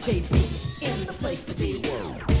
JB in the place to be.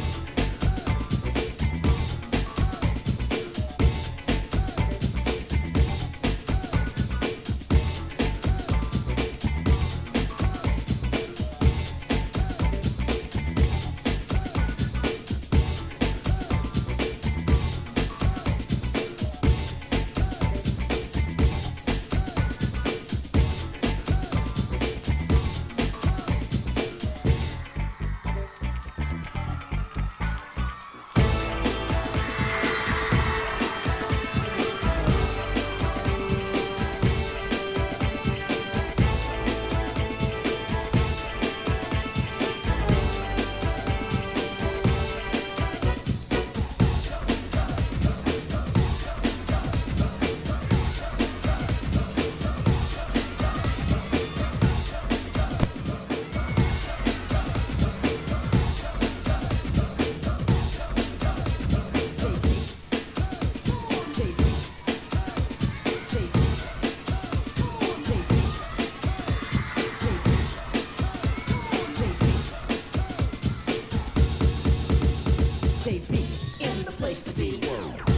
place to be.